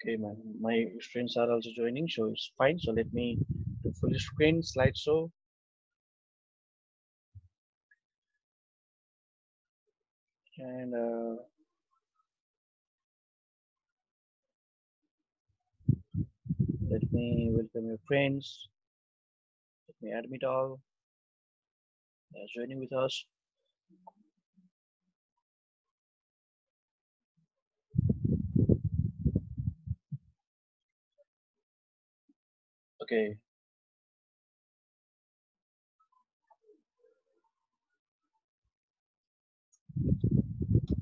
Okay, my, my students are also joining, so it's fine. So let me do full screen slideshow. And uh, let me welcome your friends. Let me admit all. They are joining with us. Okay.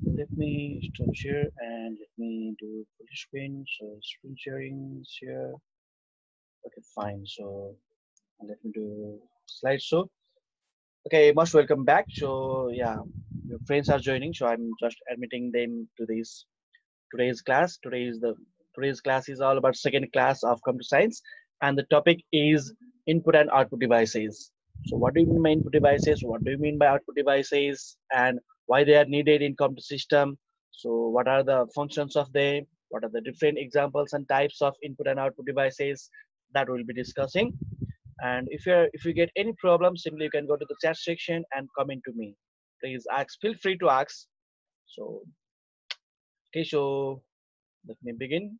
Let me stop share and let me do full screen. So screen sharing is here. Okay, fine. So let me do slideshow. Okay, most welcome back. So yeah, your friends are joining. So I'm just admitting them to this today's class. Today is the today's class is all about second class of computer science and the topic is input and output devices. So what do you mean by input devices? What do you mean by output devices? And why they are needed in computer system? So what are the functions of them? What are the different examples and types of input and output devices that we'll be discussing? And if you're if you get any problem, simply you can go to the chat section and comment to me. Please ask, feel free to ask. So okay, so let me begin.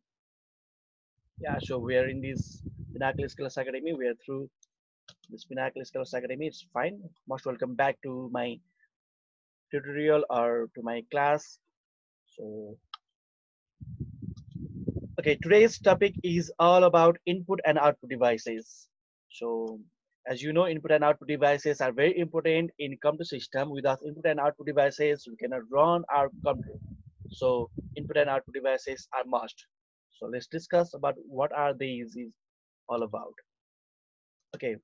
Yeah, so we are in this Pinnacle Skills Academy. We are through this Pinnacle Skills Academy. It's fine. Most welcome back to my tutorial or to my class. So, okay, today's topic is all about input and output devices. So, as you know, input and output devices are very important in computer system. Without input and output devices, we cannot run our computer. So, input and output devices are must. So, let's discuss about what are these is all about. Okay,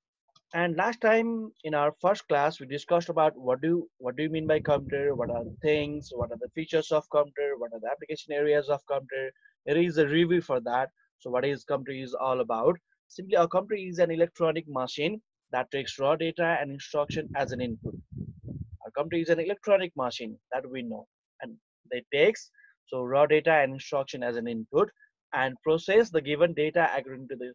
and last time in our first class we discussed about what do what do you mean by computer? What are the things? What are the features of computer? What are the application areas of computer? There is a review for that. So what is computer is all about? Simply a computer is an electronic machine that takes raw data and instruction as an input. A computer is an electronic machine that we know and it takes so raw data and instruction as an input and process the given data according to the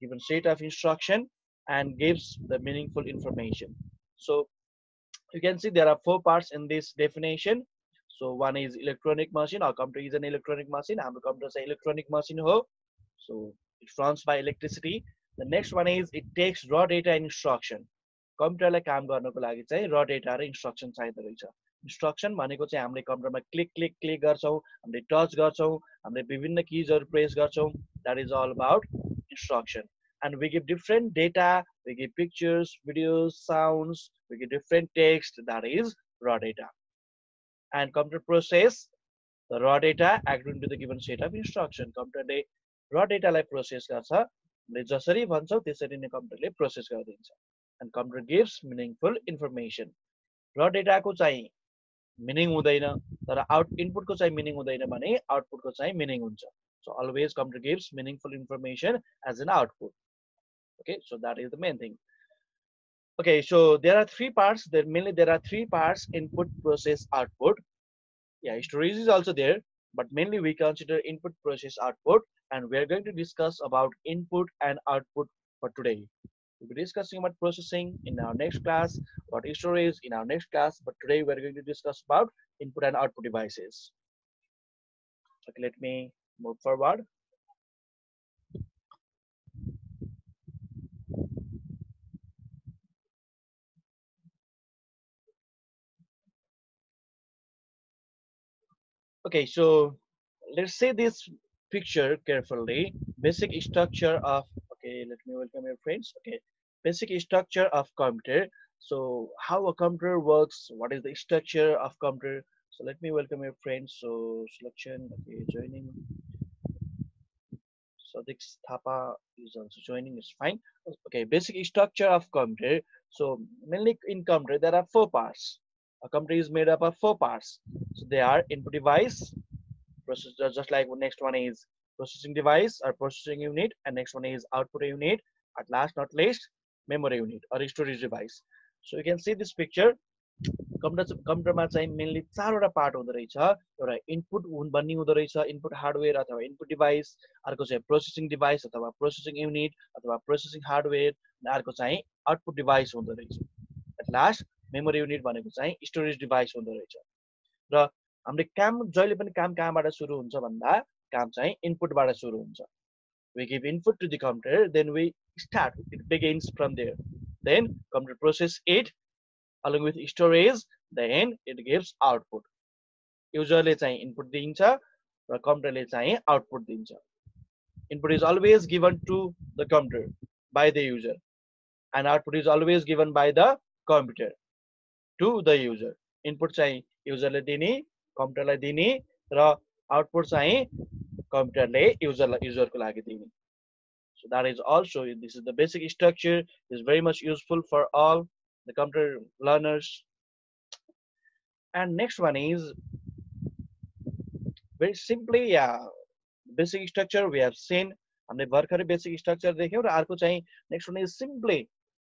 given state of instruction and gives the meaningful information. So you can see there are four parts in this definition. So one is electronic machine. Our computer is an electronic machine. Our computer is an electronic machine. Ho. So it runs by electricity. The next one is it takes raw data and instruction. कम्प्युटरलाई काम गर्नको लागि चाहिँ र data र instruction चाहिँदो रहेछ instruction भनेको चाहिँ हामीले कम्प्युटरमा click click click गर्छौँ हामीले टच गर्छौँ हामीले विभिन्न किजहरू प्रेस गर्छौँ. That is all about instruction and we give different data we give pictures videos sounds we give different text that is raw data and computer process the raw data agreeing to the given set of instruction कम्प्युटरले र डेटालाई process गर्छ हामीले जसरी भन्छौँ त्यसरी नै कम्प्युटरले process गरिदिन्छ. And computer gives meaningful information र डेटाको चाहिँ मिनिङ हुँदैन तर आउट इनपुटको चाहिँ मिनिङ हुँदैन भने आउटपुटको चाहिँ मिनिङ हुन्छ सो always computer gives meaningful information as an output okay so that is the main thing okay so there are three parts there mainly there are three parts input process output yeah storage is also there but mainly we consider input process output and we are going to discuss about input and output for today we'll be discussing about processing in our next class about storage in our next class but today we're going to discuss about input and output devices. Okay let me move forward. Okay so let's see this picture carefully. Basic structure of okay let me welcome your friends. Okay basic structure of computer. So how a computer works what is the structure of computer? So let me welcome your friends. So selection okay joining. So this Thapa is also joining is fine. Okay basic structure of computer. So mainly in computer there are four parts. A computer is made up of four parts. So they are input device, processor, just like next one is processing device or processing unit, and next one is output unit. At last, not least, memory unit or storage device. So you can see this picture. Computer कम्प्युटरमा चाहिँ mainly चारवटा part हुँदो रहेछ एउटा input भन्ने हुँदो रहेछ input hardware अथवा इनपुट डिभाइस अर्को चाहिँ प्रोसेसिङ डिभाइस अथवा प्रोसेसिङ युनिट अथवा प्रोसेसिङ हार्डवेयर अर्को चाहिँ आउटपुट डिभाइस हुँदो रहेछ एट लास्ट मेमोरी युनिट भनेको चाहिँ स्टोरेज डिभाइस हुँदो रहेछ र हामीले काम जहिले पनि काम कहाँबाट सुरु हुन्छ भन्दा काम चाहिँ इनपुटबाट सुरु हुन्छ we give input to the computer then we start it begins from there then computer process it along with storage then it gives output युजरले चाहिँ इनपुट दिन्छ र कम्प्युटरले चाहिँ आउटपुट दिन्छ input is always given to the computer by the user end output is always given by the computer to the user input चाहिँ युजरले दिने कम्प्युटरलाई दिने र output चाहिँ कम्प्युटरले युजरलाई युजरको लागि दिने so that is also this is the basic structure is very much useful for all the computer learners and next one is very simply yeah basic structure we have seen हामीले भर्खरै basic structure देख्यौँ र अर्को चाहिँ next one is simply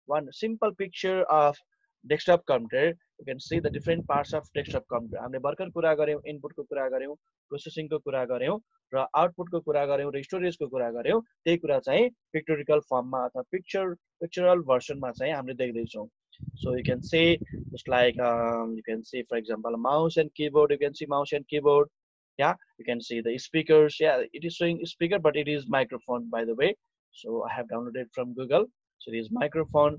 one simple picture of desktop computer You can see the different parts of desktop computer हामीले भर्खर कुरा गऱ्यौँ इनपुटको कुरा गऱ्यौँ प्रोसेसिङको कुरा गऱ्यौँ र आउटपुटको कुरा गऱ्यौँ र स्टोरेजको कुरा गऱ्यौँ त्यही कुरा चाहिँ पिक्टोरिकल फर्ममा अथवा पिक्चर पिक्चरल भर्सनमा चाहिँ हामीले देख्दैछौँ So you can say just like um, you can see, for example, mouse and keyboard. You can see mouse and keyboard. Yeah, you can see the speakers. Yeah, it is showing speaker, but it is microphone, by the way. So I have downloaded from Google. So it is microphone.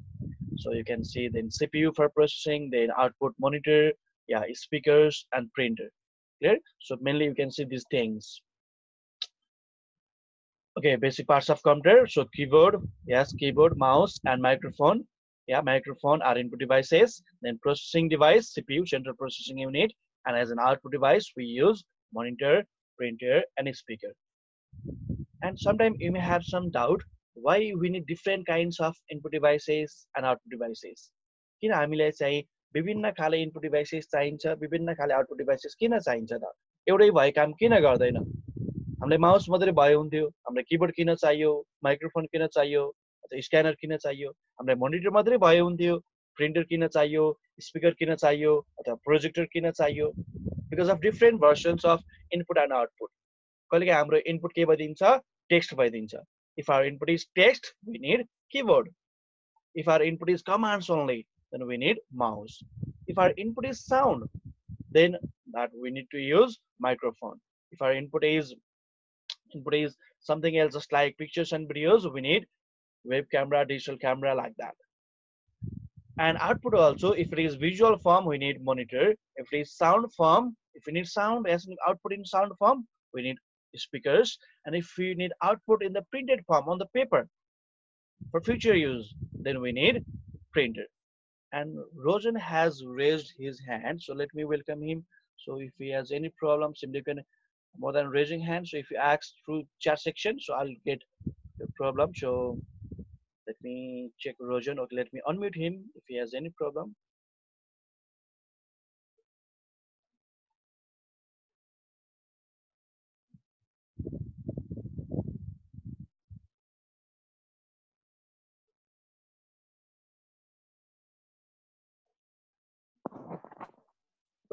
So you can see then CPU for processing, then output monitor, yeah, speakers and printer. Clear? So mainly you can see these things. Okay, basic parts of computer. So keyboard, yes, keyboard, mouse, and microphone yeah microphone are input devices then processing device cpu central processing unit and as an output device we use monitor printer and speaker and sometimes you may have some doubt why we need different kinds of input devices and output devices? किन हामीलाई चाहिँ विभिन्न खाले input devices चाहिन्छ विभिन्न खाले output devices किन चाहिन्छ त? एउटै भए काम किन गर्दैन? हामीलाई माउस मात्रै भयो हुन्थ्यो हामीलाई किबोर्ड किन चाहियो माइक्रोफोन किन चाहियो स्क्यानर किन चाहियो हामीलाई मोनिटर मात्रै भयो हुन्थ्यो प्रिन्टर किन चाहियो स्पिकर किन चाहियो अथवा प्रोजेक्टर किन चाहियो? Because of different versions of input and output कहिलेकाहीँ हाम्रो इनपुट के भइदिन्छ? टेक्स्ट भइदिन्छ। If our input is text, we need keyboard. If our input is commands only, then we need mouse. If our input is sound, then that we need to use microphone. If our input is input is something else just like pictures and videos, we need web camera, digital camera like that. And output also, if it is visual form, we need monitor. If it is sound form, if we need sound as an output in sound form, we need speakers. And if we need output in the printed form on the paper for future use, then we need printer. And Rojan has raised his hand, so let me welcome him. So if he has any problem, simply can more than raising hand. So if you ask through chat section, so I'll get the problem. So let me check Rojan. Okay, let me unmute him if he has any problem.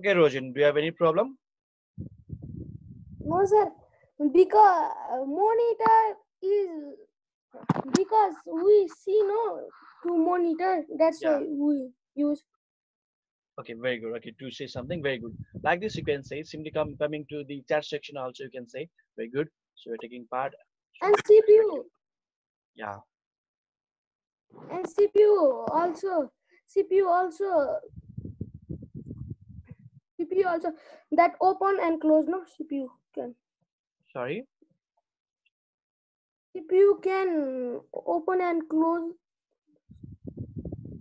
Okay, Rojan, do you have any problem? No, sir. Because uh, monitor is because we see no to monitor. That's Yeah. why we use. Okay, very good. Okay, to say something very good. Like this, you can say simply come coming to the chat section. Also, you can say very good. So you're taking part. And CPU Yeah. and CPU also CPU also CPU also that open and close no CPU can Sorry. CPU can open and close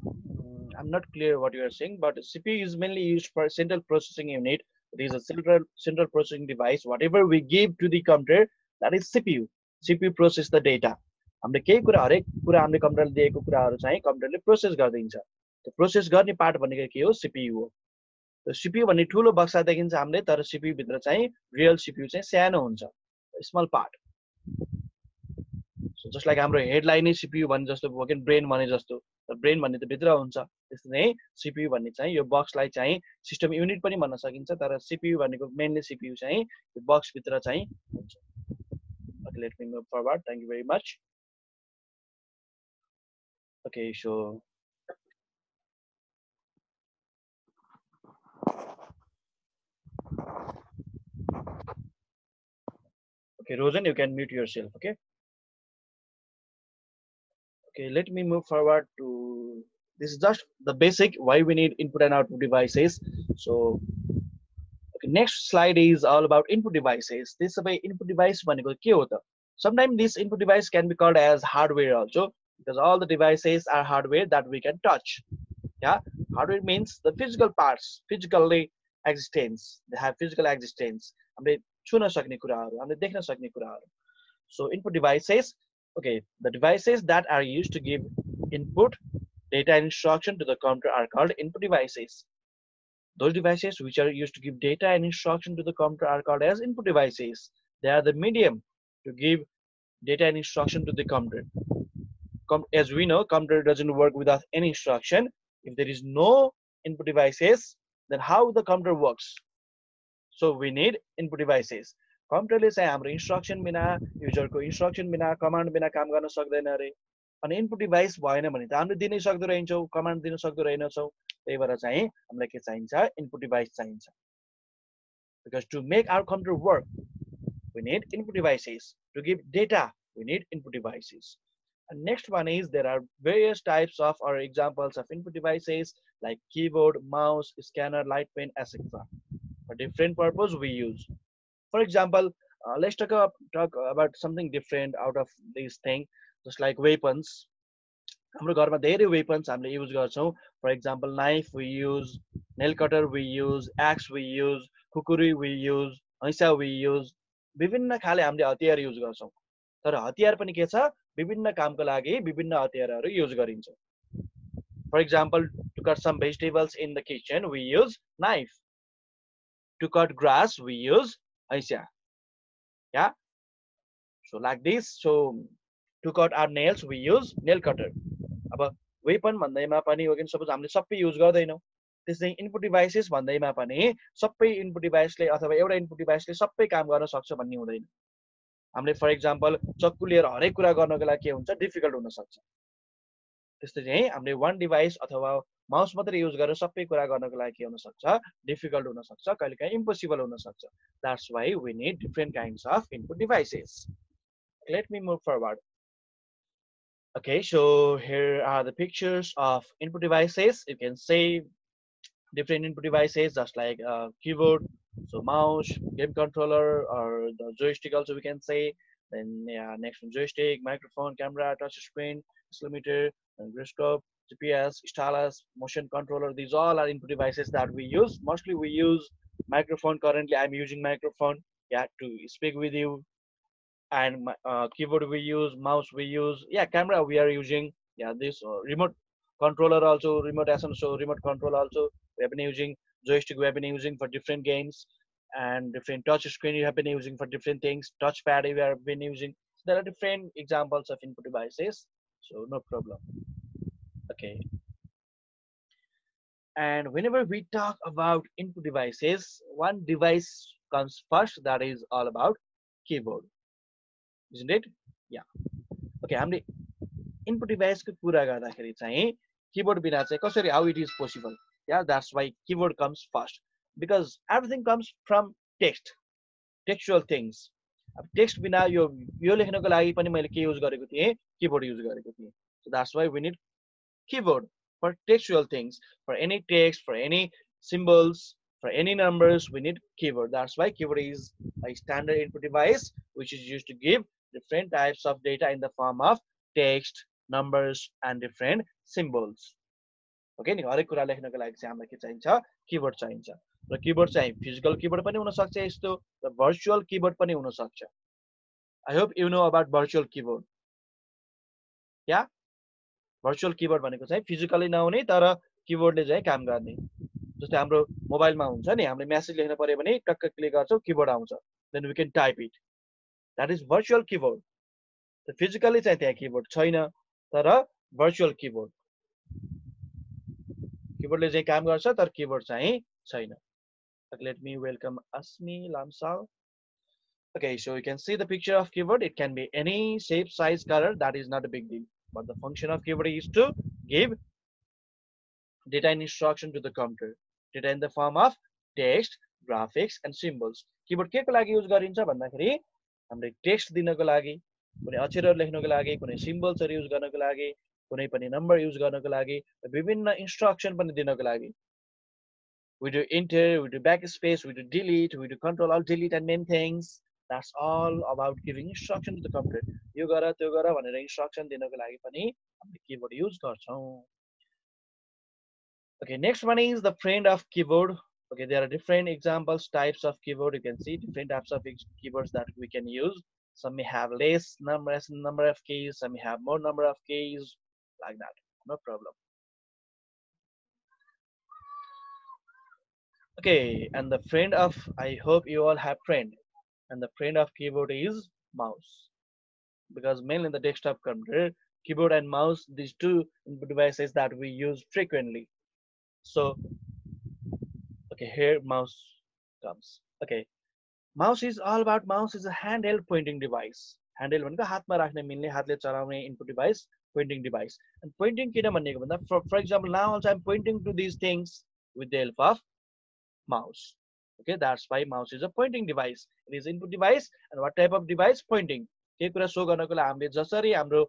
Mm, I'm not clear what you are saying, but CPU is mainly used for central processing unit. It is a central central processing device. Whatever we give to the computer, that is CPU. CPU process the data. हामीले केही कुरा हरेक कुरा हामीले कम्प्युटरले दिएको कुराहरू चाहिँ कम्प्युटरले process गरिदिन्छ त्यो प्रोसेस गर्ने पार्ट भनेको के हो सिपियु हो सिपियु भन्ने ठुलो बक्सा देखिन्छ हामीले तर CPU भित्र चाहिँ रियल सिपियु चाहिँ सानो हुन्छ स्मल पार्ट जस्ट लाइक हाम्रो हेडलाइन नै सिपियु भने जस्तो भयो कि ब्रेन भने जस्तो ब्रेन भन्ने त भित्र हुन्छ त्यस्तै नै सिपियु भन्ने चाहिँ यो बक्सलाई चाहिँ सिस्टम युनिट पनि भन्न सकिन्छ तर सिपियु भनेको मेनली सिपियु चाहिँ यो बक्सभित्र चाहिँ हुन्छ। Okay let me move forward. Thank you very much. Okay so Okay, Rojan, you can mute yourself, okay? Okay, let me move forward to, this is just the basic why we need input and output devices. So okay, next slide is all about input devices. This is input device भनेको के Sometimes this input device can be called as hardware also because all the devices are hardware that we can touch. Yeah, hardware means the physical parts, physically existence they have physical existence हामीले छुन सक्ने कुराहरू हामीले देख्न सक्ने कुराहरू so input devices okay the devices that are used to give input data and instruction to the computer are called input devices those devices which are used to give data and instruction to the computer are called as input devices. They are the medium to give data and instruction to the computer. Com as we know, computer doesn't work without any instruction. If there is no input devices, then how the computer works? So we need input devices. कम्प्युटरले चाहिँ हाम्रो instruction बिना युजरको instruction बिना command बिना काम गर्न सक्दैन अरे अनि इनपुट डिभाइस भएन भने त हामीले दिनै सक्दो रहन्छौँ कमान्ड दिन सक्दो रहेनछौँ त्यही भएर चाहिँ हामीलाई के चाहिन्छ इनपुट डिभाइस चाहिन्छ our computer work we need input devices to give data we need input devices and next one is there are various types of or examples of input devices like keyboard mouse scanner light pen etc for different purpose we use for example uh, let's talk, up, talk about something different out of this thing just like weapons हाम्रो घरमा धेरै weapons हामीले use गर्छौँ for example knife we use nail cutter we use axe we use khukuri we use हैसा we use विभिन्न खाले हामीले हतियार use गर्छौँ तर हतियार पनि के छ विभिन्न कामको लागि विभिन्न हतियारहरू युज गरिन्छ for example to cut some vegetables in the kitchen we use knife to cut grass we use हैसा या so like this. So to cut our nails we use nail cutter. अब वेपन भन्दैमा पनि हो suppose हामीले सबै use गर्दैनौँ। त्यसै input devices भन्दैमा पनि सबै इनपुट डिभाइसले अथवा एउटा इनपुट डिभाइसले सबै काम गर्न सक्छ भन्ने हुँदैन। हामीले फर इक्जाम्पल चक्कु लिएर हरेक कुरा गर्नको लागि के हुन्छ? डिफिकल्ट हुनसक्छ त्यस्तै चाहिँ हामीले वान डिभाइस अथवा माउस मात्रै युज गरेर सबै कुरा गर्नको लागि के हुनसक्छ डिफिकल्ट हुनसक्छ कहिलेकाहीँ इम्पोसिबल हुनसक्छ that's why we need different kinds of input devices let me move forward Okay, so here are the pictures of input devices. You can see different input devices just like uh, keyboard, so mouse, game controller, or the joystick also we can say. Then yeah, next one joystick, microphone, camera, touch screen, accelerometer, gyroscope, GPS, stylus, motion controller. These all are input devices that we use. Mostly we use microphone. Currently, I'm using microphone. Yeah, to speak with you and uh, keyboard we use mouse we use yeah camera we are using yeah this uh, remote controller also remote as so remote control also we have been using joystick we have been using for different games and different touch screen you have been using for different things touchpad we have been using so there are different examples of input devices so no problem okay and whenever we talk about input devices one device comes first that is all about keyboard isn't it yeah okay हामीले input डिभाइसको कुरा गर्दाखेरि चाहिँ keyboard बिना चाहिँ कसरी how it is possible या that's why keyboard comes first because everything comes from text textual things अब text बिना यो यो लेख्नको लागि पनि मैले के युज गरेको थिएँ किबोर्ड युज गरेको थिएँ so that's why we need keyboard for textual things for any text for any symbols for any numbers we need keyboard why keyboard is a standard input device which is used to give different types of data in the form of text, numbers, and different symbols. Okay नि हरेक कुरा लेख्नको लागि चाहिँ हामीलाई के चाहिन्छ keyboard चाहिन्छ र किबोर्ड चाहिँ फिजिकल किबोर्ड पनि हुनसक्छ यस्तो र भर्चुअल किबोर्ड पनि हुनसक्छ। I hope you know about virtual keyboard या भर्चुअल किबोर्ड भनेको चाहिँ फिजिकली नहुने तर किबोर्डले चाहिँ काम गर्ने। जस्तै हाम्रो मोबाइलमा हुन्छ नि हामीले म्यासेज लेख्न पऱ्यो भने टक्क क्लिक गर्छौँ किबोर्ड आउँछ। Then we can type it that is virtual keyboard physically चाहिँ त्यहाँ किबोर्ड छैन तर भर्चुअल किबोर्ड किबोर्डले चाहिँ काम गर्छ तर किबोर्ड चाहिँ छैन। Let me welcome Asmi Lamsal. Okay, so you can see the picture of keyboard. It can be any shape, size, color. That is not a big deal. But the function of keyboard is to give data and instruction to the computer. Data in the form of text, graphics, and symbols. Keyboard के को लागि use गरिन्छ भन्दाखेरि हामीले text दिनको लागि कुनै अक्षरहरू लेख्नको लागि कुनै सिम्बल्सहरू युज गर्नको लागि कुनै पनि नम्बर युज गर्नको लागि विभिन्न इन्स्ट्रक्सन पनि दिनको लागि we do enter, we do backspace, we do delete, we do control alt delete and name things. That's all about giving instruction to the computer. यो गर त्यो गर भनेर इन्स्ट्रक्सन दिनको लागि पनि हामीले किबोर्ड युज गर्छौँ Okay, next one is the friend of keyboard. Okay, there are different examples, types of keyboard. You can see different types of keyboards that we can use. Some may have less number, number of keys, some may have more number of keys, like that. No problem. Okay, and the friend of, I hope you all have friend. And the friend of keyboard is mouse. Because mainly in the desktop computer, keyboard and mouse, these two devices that we use frequently. So, okay, here mouse comes. Okay, mouse is all about mouse is a handheld pointing device. Handheld भनेको हातमा राख्ने मिल्ने हातले चलाउने input device, pointing device. And pointing किन भनेको भन्दा for, for example, now also I'm pointing to these things with the help of mouse. Okay, that's why mouse is a pointing device. It is input device and what type of device? Pointing. केही कुरा सो गर्नको लागि हामीले जसरी हाम्रो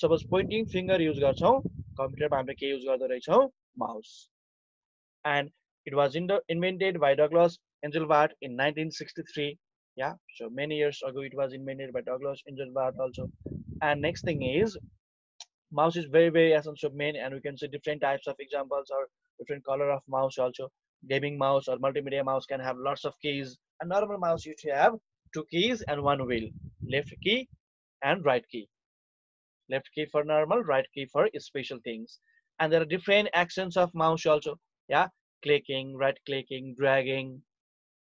suppose pointing finger use गर्छौँ कम्प्युटरमा हामीले के युज गर्दो रहेछौँ mouse and it was in invented by Douglas Engelbart in 1963 yeah so many years ago it was invented by douglas engelbart also and next thing is mouse is very very essential main and we can see different types of examples or different color of mouse also gaming mouse or multimedia mouse can have lots of keys. A normal mouse used to have two keys and one wheel, left key and right key. Left key for normal, right key for special things. And there are different actions of mouse also. Yeah, clicking, right clicking, dragging,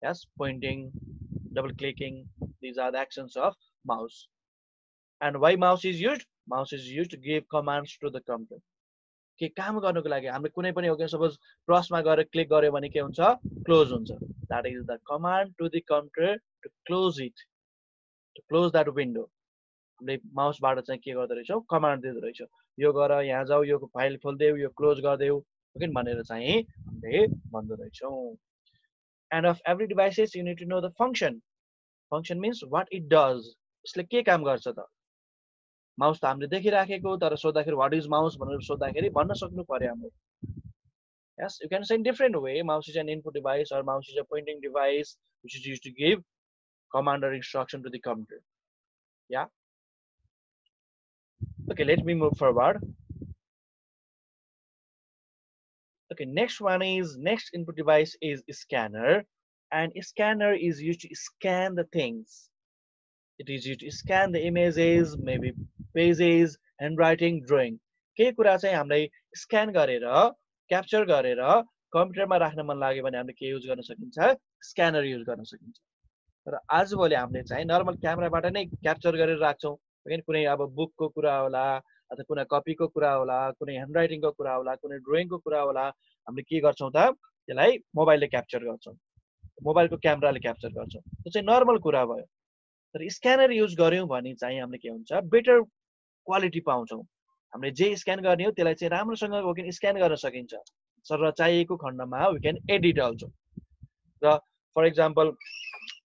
yes, pointing, double clicking. These are the actions of mouse. And why mouse is used? Mouse is used to give commands to the computer. के काम गर्नुको लागि हामीले कुनै पनि हो कि suppose क्रसमा गएर क्लिक गऱ्यो भने के हुन्छ? क्लोज हुन्छ। That is the command to the computer to close it to close that window हामीले माउसबाट चाहिँ के गर्दो रहेछौँ? कमान्ड दिँदो रहेछौँ। यो गर यहाँ जाऊ यो फाइल खोलिदेऊ यो क्लोज गरिदेऊ। किन भनेर चाहिँ हामीले भन्दो रहेछौँ। And of every devices unit to know the function function means what it does यसले के काम गर्छ त? माउस त हामीले देखिराखेको तर सोद्धाखेरि वाट इज माउस भनेर सोद्धाखेरि भन्न सक्नु पर्यो हाम्रो Yes, you can say in different way. Mouse is an input device or mouse is a pointing device which is used to give command or instruction to the computer. Yeah. Okay, let me move forward. Okay, next one is next input device is scanner and scanner is used to scan the things. It is used to scan the images, maybe pages hand writing drawing केही कुरा चाहिँ हामीलाई scan गरेर capture गरेर कम्प्युटरमा राख्न मन लाग्यो भने हामीले के युज गर्न सकिन्छ स्क्यानर युज गर्न सकिन्छ। तर आजभोलि हामीले चाहिँ नर्मल क्यामेराबाट नै क्याप्चर गरेर राख्छौँ। कुनै अब बुकको कुरा होला अथवा कुनै कपीको कुरा होला कुनै ह्यान्ड राइटिङको कुरा होला कुनै ड्रइङको कुरा होला हामीले के गर्छौँ त? त्यसलाई मोबाइलले क्याप्चर गर्छौँ। मोबाइलको क्यामेराले क्याप्चर गर्छौँ। त्यो चाहिँ नर्मल कुरा भयो। तर स्क्यानर युज गऱ्यौँ भने चाहिँ हामीले के हुन्छ? बेटर क्वालिटी पाउँछौँ। हामीले जे स्क्यान गर्ने हो त्यसलाई चाहिँ राम्रोसँग वी स्क्यान गर्न सकिन्छ। सर चाहिएको खण्डमा वी क्यान एडिट अल्सो र फर इक्जाम्पल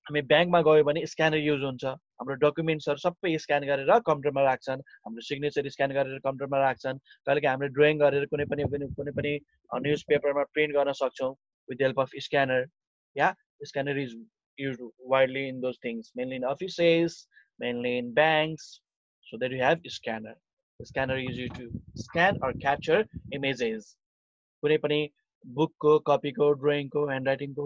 हामी ब्याङ्कमा गयो भने स्क्यानर युज हुन्छ। हाम्रो डकुमेन्ट्सहरू सबै स्क्यान गरेर कम्प्युटरमा राख्छन्। हाम्रो सिग्नेचर स्क्यान गरेर कम्प्युटरमा राख्छन्। कहिलेकाहीँ हामीले ड्रइङ गरेर कुनै पनि कुनै पनि न्युज पेपरमा प्रिन्ट गर्न सक्छौँ विथ हेल्प अफ स्क्यानर या scanner is use widely in those things mainly in offices mainly in banks So there you have scanner. Scanner is used to scan or capture images. कुनै पनि बुकको कपीको ड्रइङको hand राइटिङको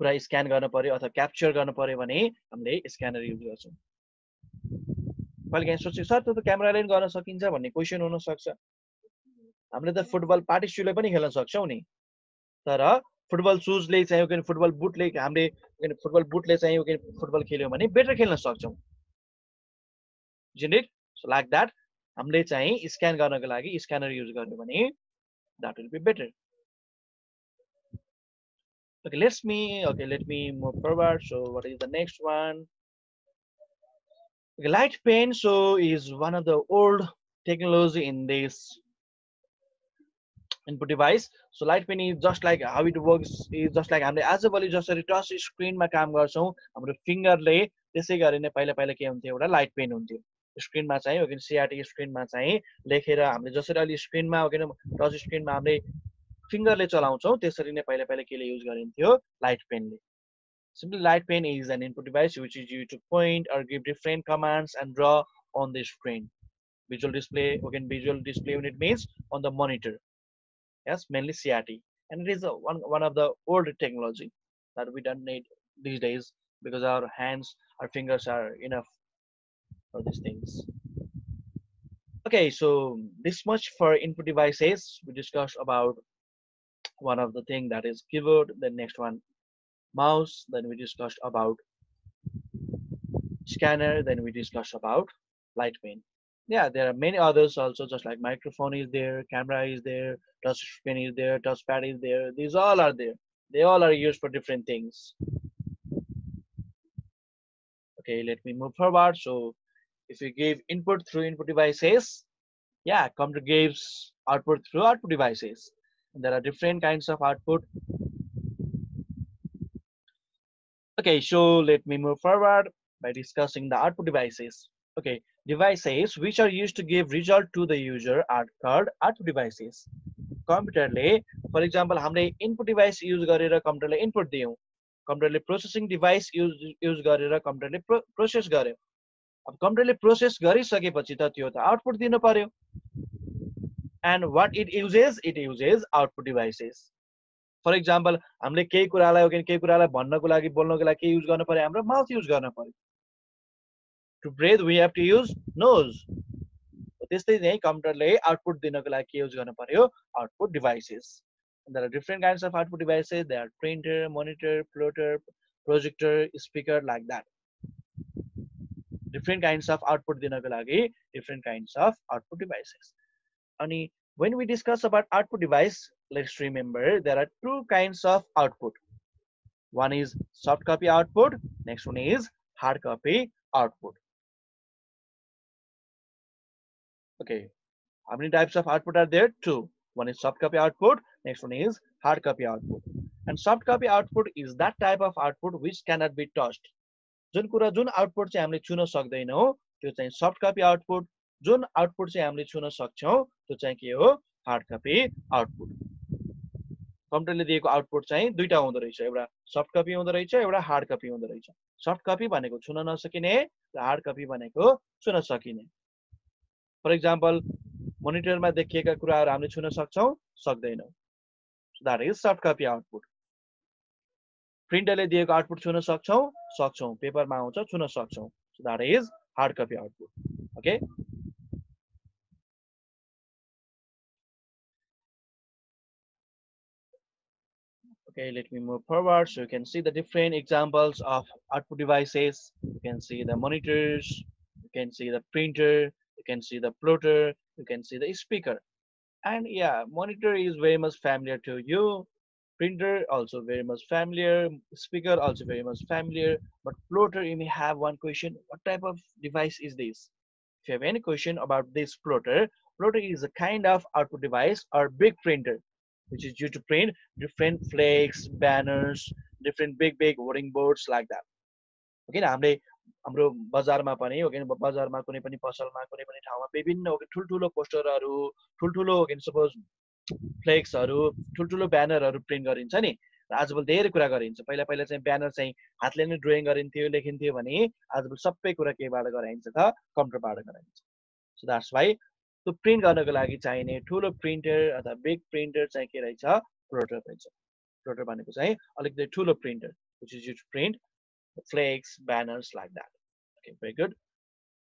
कुरा scan गर्न पर्यो अथवा capture गर्न पर्यो भने हामीले स्क्यानर युज गर्छौँ कहिले काहीँ सोच्छु सर त्यो त क्यामेराले पनि गर्न सकिन्छ भन्ने क्वेसन हुनसक्छ हामीले त फुटबल पार्टिस्युले पनि खेल्न सक्छौँ नि तर फुटबल सुजले चाहिँ फुटबल बुटले हामीले फुटबल बुटले चाहिँ फुटबल खेल्यो भने बेटर खेल्न सक्छौँ so like that हामीले चाहिँ स्क्यान गर्नको लागि स्क्यानर युज गर्यो भने that will be better okay let's me okay let me move forward so what is the next one okay, light pen so is one of the old technology in this input device so light pen is just like how it works is just like हामीले आजभोलि जसरी touch स्क्रिनमा काम गर्छौँ हाम्रो फिङ्गरले त्यसै गरी नै पहिला पहिला के हुन्थ्यो एउटा लाइट पेन हुन्थ्यो स्क्रिनमा चाहिँ हो कि सिआरटी स्क्रिनमा चाहिँ लेखेर हामीले जसरी अहिले स्क्रिनमा हो किन टच स्क्रिनमा हामीले फिङ्गरले चलाउँछौँ त्यसरी नै पहिला पहिला केले युज गरिन्थ्यो light पेनले Simply light pen is an input device which is used to point or give different commands and draw on the screen. Visual display, again visual display unit means on the monitor. Yes, mainly CRT. And it is a, one, one of the older technology that we don't need these days because our hands, our fingers are enough for these things. Okay, so this much for input devices. We discussed about one of the thing that is keyboard. The next one mouse then we discussed about scanner then we discussed about light pen yeah there are many others also just like microphone is there camera is there touch screen is there touchpad is there these all are there they all are used for different things okay let me move forward so if you give input through input devices yeah computer gives output through output devices and there are different kinds of output Okay, so let me move forward by discussing the output devices. Okay, devices which are used to give result to the user are called output devices. कम्प्युटरले for example हामीले input device use गरेर कम्प्युटरले input दियौँ कम्प्युटरले processing device use use गरेर कम्प्युटरले pro process गर्यो अब कम्प्युटरले process गरिसकेपछि त त्यो त आउटपुट दिनु पर्यो। And what it uses it uses output devices for example हामीले केही कुरालाई केही कुरालाई भन्नको लागि बोल्नको लागि के युज गर्नु पर्यो हाम्रो माउथ युज गर्नु पर्यो। To breathe we have to use nose त्यस्तै नै कम्प्युटरले आउटपुट दिनको लागि के युज गर्नु पर्यो output devices there are different kinds of output devices. There are printer monitor plotter projector speaker like that. Different kinds of output different kinds of output devices. ani when we discuss about output device let's remember there are two kinds of output. One is soft copy output next one is hard copy output. Okay how many types of output are there? Two. One is soft copy output next one is hard copy output. And soft copy output is that type of output which cannot be touched जुन कुरा जुन output चाहिँ हामीले छुन सक्दैनौँ त्यो चाहिँ soft copy output जुन output चाहिँ हामीले छुन सक्छौँ त्यो चाहिँ के हो? हार्ड कपी आउटपुट कम्प्युटरले दिएको आउटपुट चाहिँ दुईटा हुँदो रहेछ एउटा सफ्ट कपी हुँदो रहेछ एउटा हार्ड कपी हुँदो रहेछ। सफ्ट कपी भनेको छुन नसकिने र हार्ड कपी भनेको छुन सकिने। फर इक्जाम्पल मोनिटरमा देखिएका कुराहरू हामीले छुन सक्छौँ सक्दैनौँ। That is soft copy output प्रिन्टरले दिएको आउटपुट छुन सक्छौँ सक्छौँ पेपरमा आउँछ छुन सक्छौँ that is hard copy output okay Okay, let me move forward so you can see the different examples of output devices. You can see the monitors, you can see the printer, you can see the plotter, you can see the speaker. And yeah, monitor is very much familiar to you. Printer also very much familiar. Speaker also very much familiar. But plotter, you may have one question. What type of device is this? If you have any question about this plotter, plotter is a kind of output device or big printer which is used to print different flags, banners, different big, big wording boards like that. Okay, हामीले हाम्रो बजारमा पनि हो कि बजारमा कुनै पनि पसलमा कुनै पनि ठाउँमा विभिन्न ठुल्ठुलो पोस्टरहरू ठुल्ठुलो सपोज फ्लेक्सहरू ठुल्ठुलो ब्यानरहरू प्रिन्ट गरिन्छ नि। आजभोलि धेरै कुरा गरिन्छ। पहिला पहिला चाहिँ ब्यानर चाहिँ हातले नै ड्रइङ गरिन्थ्यो लेखिन्थ्यो भने आजभोलि सबै कुरा केबाट गराइन्छ त कम्प्युटरबाट गराइन्छ। सो द्याट्स वाइ त्यो प्रिन्ट गर्नको लागि चाहिने ठुलो प्रिन्टर अथवा बिग प्रिन्टर चाहिँ के रहेछ? प्रोटर रहेछ। प्रोटर भनेको चाहिँ अलिकति ठुलो printer which is use print flex banners like that okay very good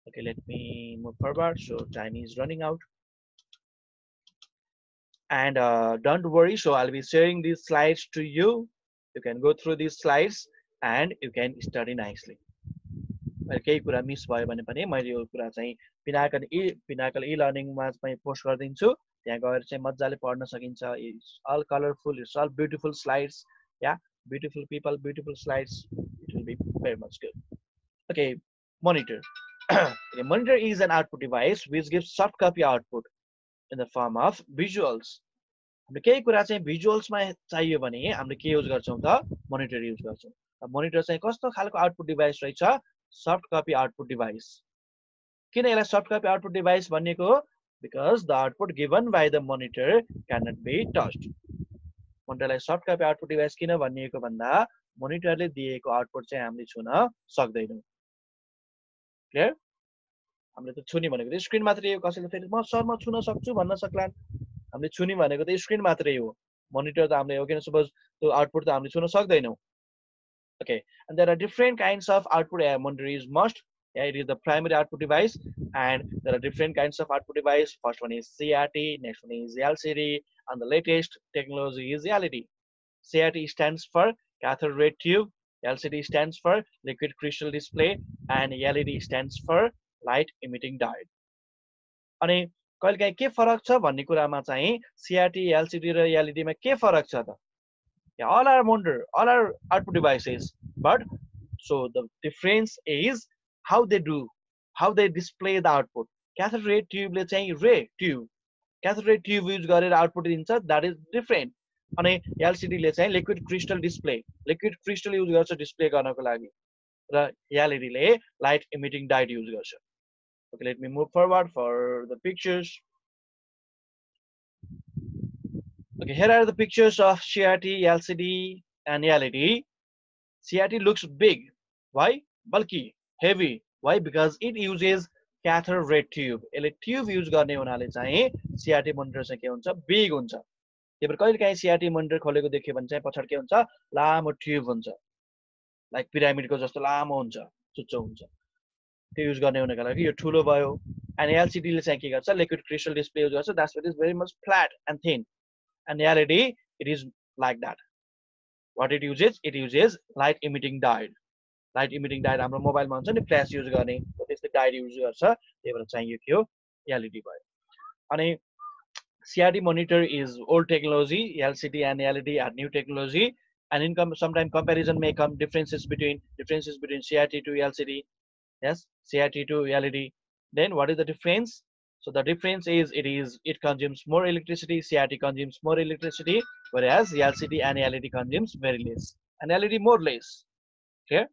Okay, let me move forward. So time is running out. And uh, don't worry. So I'll be sharing these slides to you. You can go through these slides and you can study nicely. केही कुरा miss भयो भने पनि मैले यो कुरा चाहिँ Pinnacle इ Pinnacle इ लर्निङमा चाहिँ पोस्ट गरिदिन्छु त्यहाँ गएर चाहिँ मजाले पढ्न सकिन्छ it's all colourful it's all beautiful slides या beautiful people beautiful slides it will be very much good okay monitor monitor is an output device which give soft copy output in the form of visuals हामीले केही कुरा चाहिँ भिजुअल्समा चाहियो भने हामीले के use गर्छौँ त? मोनिटर युज गर्छौँ। मोनिटर चाहिँ कस्तो खालको आउटपुट डिभाइस रहेछ? सफ्ट कपी आउटपुट डिभाइस किन यसलाई सफ्ट कपी आउटपुट डिभाइस भनिएको because the output given by the monitor can not be touched मोनिटरलाई soft copy output device किन भनिएको भन्दा मोनिटरले दिएको आउटपुट चाहिँ हामीले छुन सक्दैनौँ। क्लियर हामीले त छुने भनेको त स्क्रिन मात्रै हो कसैले फेरि म सर म छुन सक्छु भन्न सक्लान् हामीले छुने भनेको त स्क्रिन मात्रै हो मोनिटर त हामीले हो किन सपोज त्यो आउटपुट त हामीले छुन सक्दैनौँ okay and there are different kinds of output uh, monitor is must yeah, it is the primary output device and there are different kinds of output device first one is crt next one is lcd and the latest technology is led crt stands for cathode ray tube lcd stands for liquid crystal display and led stands for light emitting diode अनि कहिलेकाहीँ के फरक छ भन्ने कुरामा चाहिँ CRT LCD र एलइडीमा के फरक छ त? All are monitor all are output devices but so the difference is how they do how they display the output cathode ray ट्युबले चाहिँ ray tube cathode ray tube use गरेर आउटपुट दिन्छ that is different अनि एलसिडीले चाहिँ liquid crystal display liquid crystal use गर्छ display गर्नको लागि र एलइडीले लाइट इमिटिङ डाइट युज गर्छ। Okay let me move forward for the pictures Okay, here are the pictures of CRT, LCD, and LED. CRT looks big. Why? Bulky, heavy. Why? Because it uses cathode ray tube. यसले tube use गर्ने हुनाले चाहिँ CRT monitor चाहिँ के हुन्छ big हुन्छ त्यही भएर कहिले काहीँ सिआरटी मोनिटर खोलेको देख्यो भने चाहिँ पछाडि के हुन्छ लामो ट्युब हुन्छ लाइक पिरामिडको जस्तो लामो हुन्छ चुच्चो हुन्छ त्यो युज गर्ने हुनको लागि। यो ठुलो भयो एन्ड एलसिडीले चाहिँ के गर्छ? लिक्विड क्रिस्टल डिस्प्ले युज गर्छ। That it is very much flat and thin and LED it is like that what it uses it uses light emitting diode light emitting diode हाम्रो मोबाइलमा हुन्छ नि फ्ल्यास युज गर्ने। त्यस्तै died use गर्छ? त्यही भएर चाहियो के हो एलइडी भयो। अनि CRT monitor is old technology LCD and LED are new technology and income sometime comparison may come differences between differences between CRT to LCD yes CRT to LED. Then what is the difference? So the difference is it is it consumes more electricity, CRT consumes more electricity, whereas LCD and LED consumes very less, and LED more less. Okay,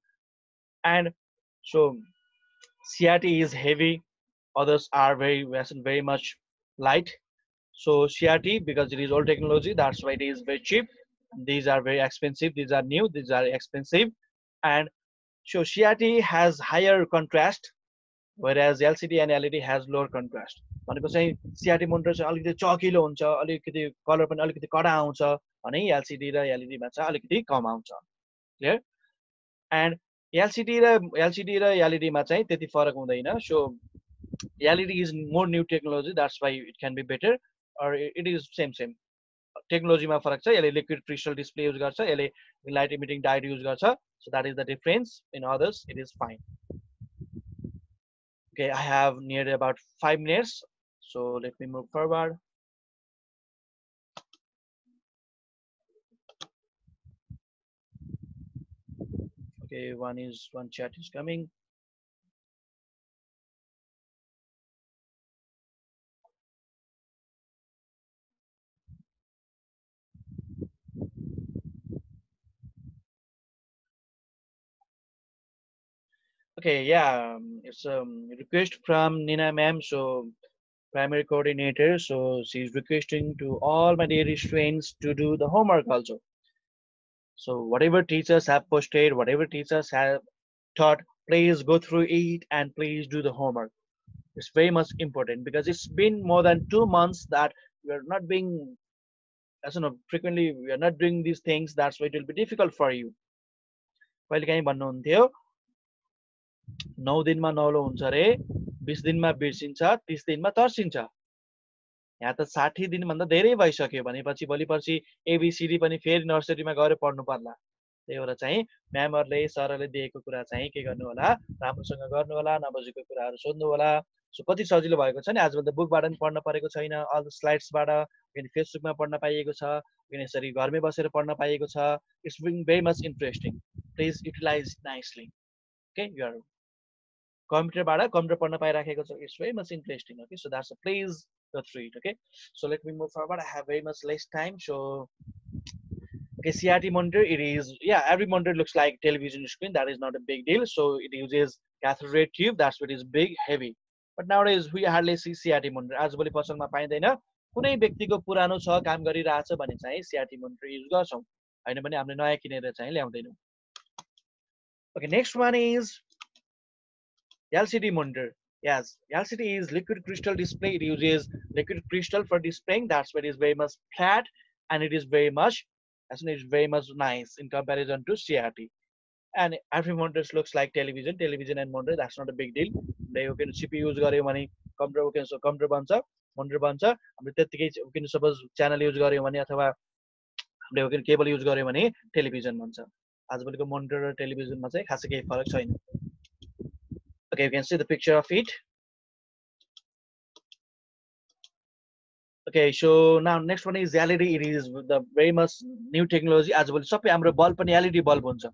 and so CRT is heavy, others are very very much light. So CRT because it is old technology, that's why it is very cheap. These are very expensive. These are new. These are expensive, and so CRT has higher contrast whereas LCD and LED has lower contrast. भनेको चाहिँ CRT monitor चाहिँ अलिकति चकिलो हुन्छ अलिकति colour पनि अलिकति कडा आउँछ भने एलसिडी र एलइडीमा चाहिँ अलिकति कम आउँछ। क्लियर एन्ड एलसिडी र एलसिडी र एलइडीमा चाहिँ त्यति फरक हुँदैन। So LED is more new technology that's why it can be better or it is same same टेक्नोलोजीमा फरक छ यसले लिक्विड क्रिस्टल डिस्प्ले युज गर्छ यसले लाइट इमिटिङ डाइट युज गर्छ so that is the difference in others it is fine Okay, I have nearly about five minutes, so let me move forward. Okay, one is one chat is coming. Okay, yeah, um, it's a request from Nina ma'am, so primary coordinator. So she's requesting to all my dear students to do the homework also. So whatever teachers have posted, whatever teachers have taught, please go through it and please do the homework. It's very much important because it's been more than two months that we are not being, as you know, frequently we are not doing these things. That's why it will be difficult for you. Well, can you नौ दिनमा नौलो हुन्छ अरे बिस दिनमा बिर्सिन्छ तिस दिनमा तर्सिन्छ। यहाँ त साठी दिनभन्दा धेरै भइसक्यो भनेपछि भोलि पर्सि एबिसिडी पनि फेरि नर्सरीमा गएर पढ्नु पर्ला। त्यही भएर चाहिँ म्यामहरूले सरहरूले दिएको कुरा चाहिँ के गर्नु होला राम्रोसँग गर्नु होला नबुझेको कुराहरू सोध्नु होला सो कति सजिलो भएको छ नि आजभन्दा बुकबाट पनि पढ्न परेको छैन अल स्लाइड्सबाट किन फेसबुकमा पढ्न पाइएको छ किन यसरी घरमै बसेर पढ्न पाइएको छ। It's being very much interesting. Please utilize nicely. Okay your कम्प्युटरबाट computer पढ्न पाइराखेको छ it's very much interesting okay so that's a please go through it okay so let me move forward i have very much less time so okay crt monitor it is yeah every monitor looks like television screen that is not a big deal so it uses cathode ray tube that's what is big heavy but nowadays we hardly see crt monitor आजभोलि पसलमा पाइँदैन कुनै व्यक्तिको पुरानो छ काम गरिरहेछ भने चाहिँ सिआरटी मोनिटर युज गर्छौँ होइन भने हामीले नयाँ किनेर चाहिँ ल्याउँदैनौँ okay next one is LCD monitor Yes, LCD is liquid crystal display. It uses liquid crystal for displaying. That's why it is very much flat and it is very much, as it's very much nice in comparison to CRT. And every monitor looks like television, television and monitor. That's not a big deal. They can CPU use गर्यो भने computer can so बन्छ monitor बन्छ हामीले त्यत्तिकै किन suppose channel use गर्यो भने अथवा हामीले किन केबल युज गर्यो भने टेलिभिजन भन्छ आजभोलिको मोनिटर र टेलिभिजनमा चाहिँ खासै केही फरक छैन Okay, you can see the picture of it. Okay, so now next one is LED. It is the very much new technology as well. सबै हाम्रो बल्ब पनि LED बल्ब हुन्छ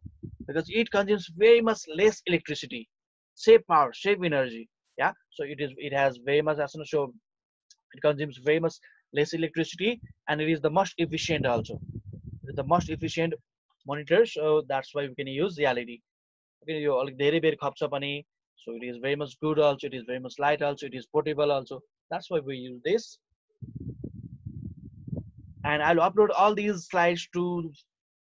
because it consumes very much less electricity, save power, save energy. Yeah, so it is it has very much as so it consumes very much less electricity and it is the most efficient also. It is the most efficient monitor, so that's why we can use the LED. Okay, यो अलिक धेरै बेर खप्छ पनि so it is very much good also, it is very much light also, it is portable also. That's why we use this. And I'll upload all these slides to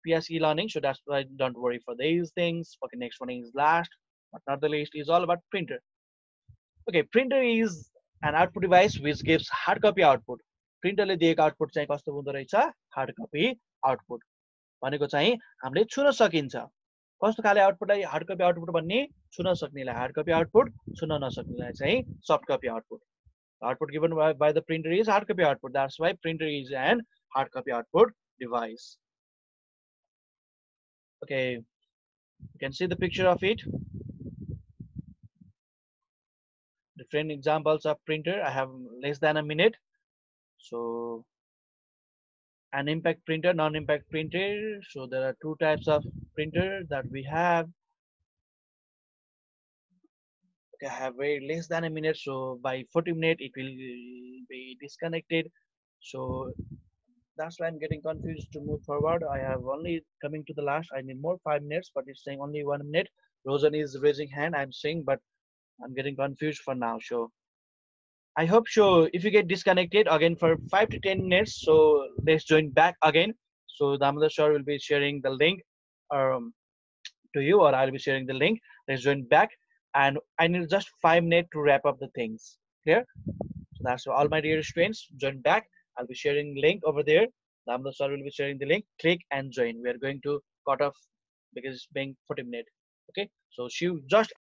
PSA learning. So that's why don't worry for these things. Okay, next one is last, but not the least is all about printer. Okay, printer is an output device which gives hard copy output. Printer दिएको output hard copy output. रहेछ hard copy output भनेको चाहिँ कस्तो खाले आउटपुटलाई hard copy output भन्ने छुन सक्नेलाई hard copy output छुन नसक्नेलाई चाहिँ soft copy output output given by, by the printer is hard copy output that's why printer is an hard copy output device okay you can see the picture of it different examples of printer i have less than a minute so an impact printer, non-impact printer. So there are two types of printer that we have. Okay, I have very less than a minute. So by 40 minutes, it will be disconnected. So that's why I'm getting confused to move forward. I have only coming to the last. I need more five minutes, but it's saying only one minute. Rojan is raising hand. I'm saying, but I'm getting confused for now. So I hope so. If you get disconnected again for five to ten minutes, so let's join back again. So Damodar sir will be sharing the link um, to you, or I'll be sharing the link. Let's join back, and I need just five minutes to wrap up the things. Clear? So that's all my dear students. Join back. I'll be sharing link over there. Damodar sir will be sharing the link. Click and join. We are going to cut off because it's being 40 minutes. Okay. So she just